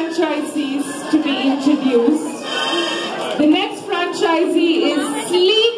franchisees to be introduced. The next franchisee is Sleep